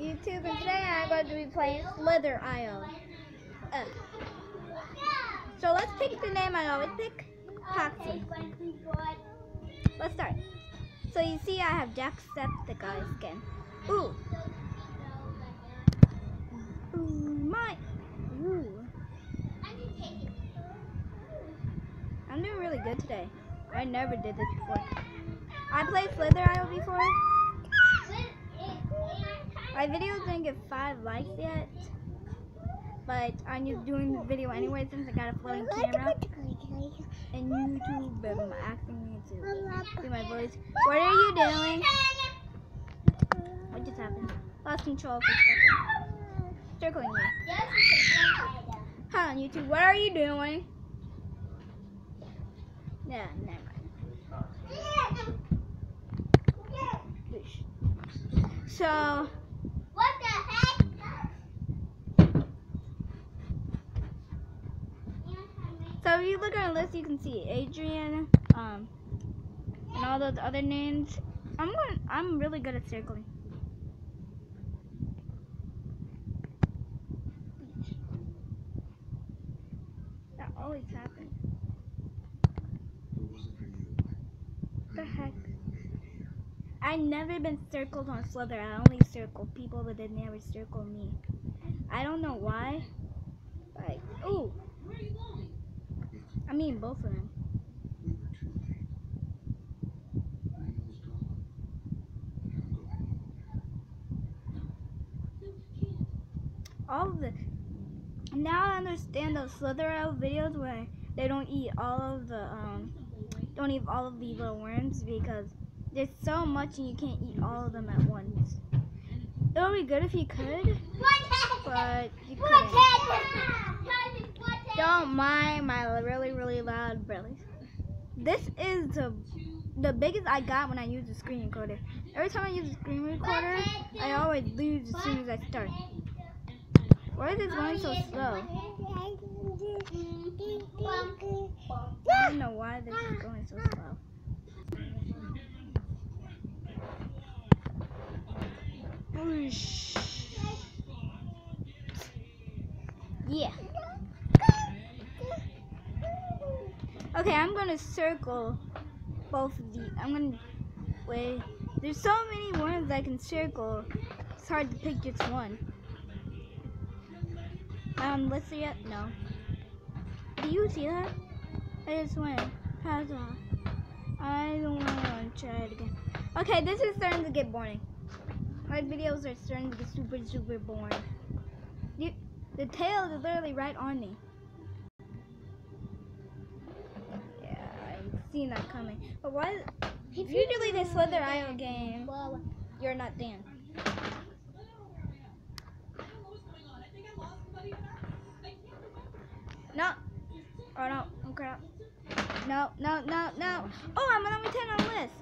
YouTube, and today I'm going to be playing Slither IO. Uh. So let's pick the name I always pick. Foxy. Let's start. So you see I have Jacksepticeye skin. Ooh. Ooh, my. Ooh. I'm doing really good today. I never did this before. I played Slither IO before. My video didn't get five likes yet, but I'm just doing the video anyway since I got a floating camera. And YouTube, I'm asking me to do my voice. What are you doing? What just happened? Lost control for a second. Circling. Hi on YouTube. What are you doing? Yeah, never mind. So. What the heck? So if you look on the list, you can see Adrian, um, and all those other names. I'm going. I'm really good at circling. That always happens. The heck? I've never been circled on Slither. I only circle people, but they never circle me. I don't know why. Like, ooh. Mean, both of them. All of the. Now I understand those Slither IO videos where they don't eat all of the um, don't eat all of the little worms because there's so much and you can't eat all of them at once. It would be good if you could, but you couldn't. Don't mind my really, really loud bellies. This is the the biggest I got when I use the screen recorder. Every time I use the screen recorder, I always lose as soon as I start. Why is this going so slow? I don't know why this is going so slow. Yeah. Okay, I'm gonna circle both of these. I'm gonna wait. There's so many worms I can circle. It's hard to pick just one. Um, let's see it. No. Do you see that? I just went past off. I don't want to try it again. Okay, this is starting to get boring. My videos are starting to get super, super boring. The tail is literally right on me. Seen that coming. But why? Usually the Slither IO game, well, you're not Dan. No. Oh no. Oh crap. No, no, no, no. Oh, I'm number 10 on the list.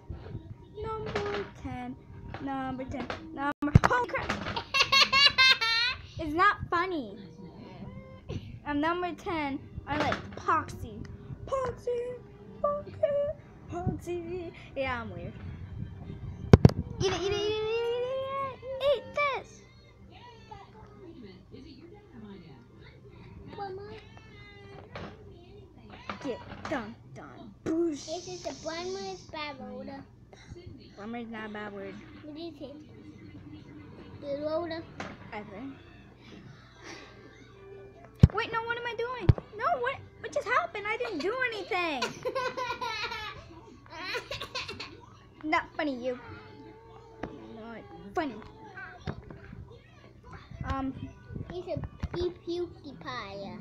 Number 10. Number 10. Number. Holy crap. It's not funny. I'm number 10. I like Foxy. Foxy. Foxy. Yeah, I'm weird. Eat it, eat it, eat it, eat it, eat this. Get done, done. Boosh. This is the Blummer's Barroda. Bummer is not a bad word, What is it? The Rhoda. I think. Wait, no, what am I doing? No, what what just happened? I didn't do anything. Not funny, you. Not funny. Um, It's a beef PewDiePie.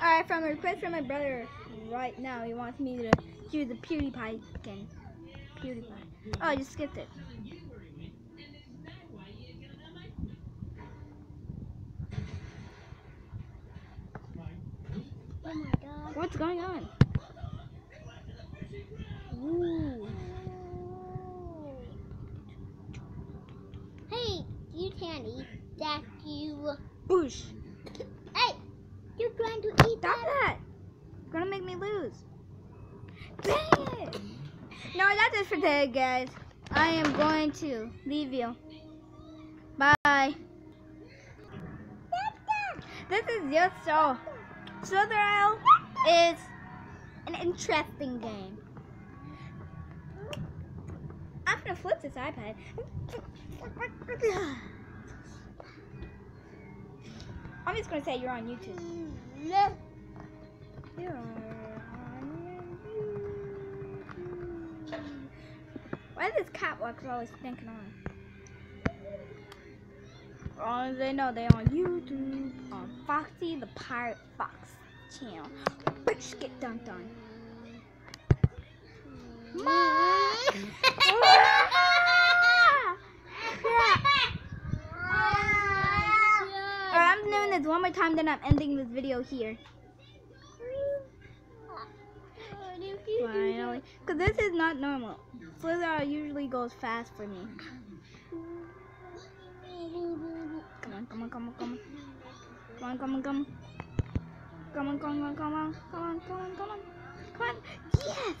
alright, from a request from my brother right now, he wants me to do the PewDiePie skin. PewDiePie. Oh, I just skipped it. Oh my god. What's going on? Ooh. Hey, you can't eat that, you. Boosh. Hey, you're trying to eat Stop that. that! You're gonna make me lose. Dang it! No, that's it for today, guys. I am going to leave you. Bye. This is your show. Slither is an interesting game. I'm gonna flip this iPad. I'm just gonna say you're on YouTube. You're on YouTube. Why is this catwalk always thinking on? All they know they're on YouTube on Foxy the Pirate Fox Bitch get dunked on. Mom! Alright, I'm doing this one more time, then I'm ending this video here. Finally. Because this is not normal. Slither usually goes fast for me. Come on, come on, come on, come on. Come on, come on, come on. Come on, come on, come on, come on, come on, come on. Come on. Yes!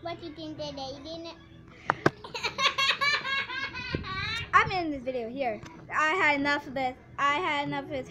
What you think that they didn't? I'm in this video here. I had enough of this. I had enough of this.